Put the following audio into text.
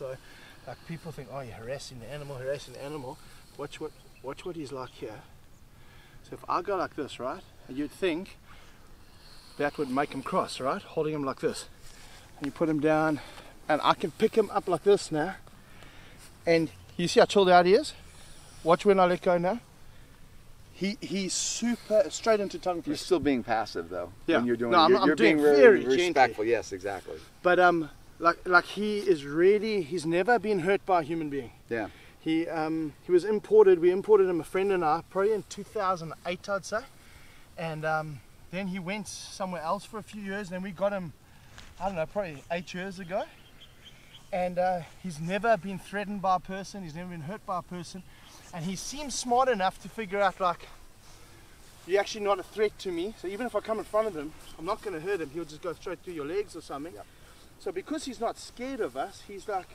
So, like people think, oh, you're harassing the animal, harassing the animal. Watch what, watch what he's like here. So if I go like this, right, you'd think that would make him cross, right, holding him like this, and you put him down, and I can pick him up like this now, and you see how chilled out he is. Watch when I let go now. He he's super straight into tongue You're still being passive though. Yeah. When you're doing No. I'm- You're, I'm you're doing being very very respectful. Yes, exactly. But um, like like he is really he's never been hurt by a human being. Yeah. He um he was imported. We imported him, a friend and I, probably in 2008, I'd say. And um, then he went somewhere else for a few years. And then we got him, I don't know, probably eight years ago. And uh, he's never been threatened by a person. He's never been hurt by a person. And he seems smart enough to figure out like you're actually not a threat to me. So even if I come in front of him, I'm not going to hurt him. He'll just go straight through your legs or something. Yep. So because he's not scared of us, he's like,